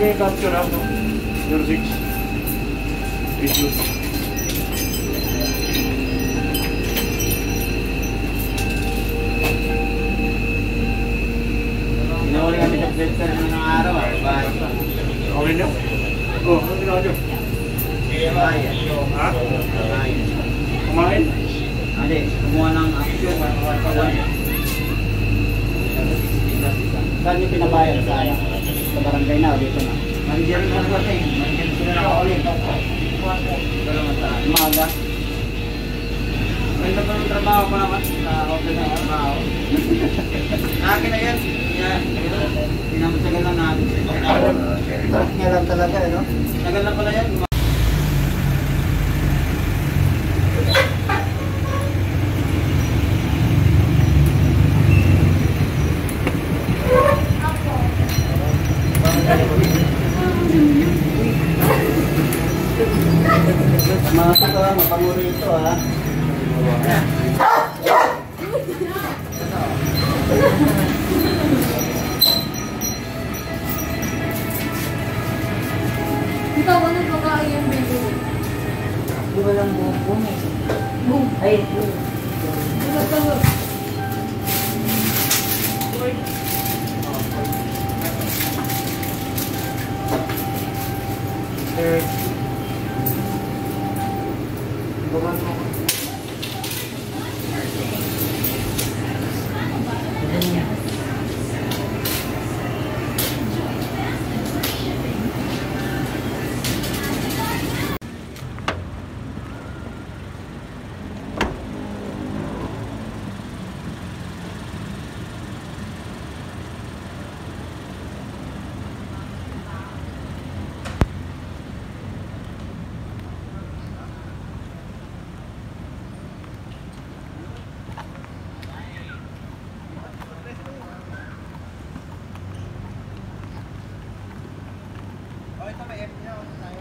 Sige, capture ako. 06. Video. Pinahuli kami sa filter ng araw. ah. Okay na? Oh, ano nyo? Bahay. Ha? Kumain? Hindi, kumuha ng action. Saan yung pinabayad sa sa barangay na o dito na? Manager na ba ito eh? Manager sila na ulit. Umaga. Ganda pa ng trabaho ko naman sa office ng trabaho. Akin na yan. Pinamatagal lang natin. Nga lang talaga, no? Tagal na pala yan. Masuk ka, mapanguri ito ha. Ikaw, ano ba kaya yung video? Di ba lang buong buong eh. Boom! Ay, boom. Ba? 我们他们也没来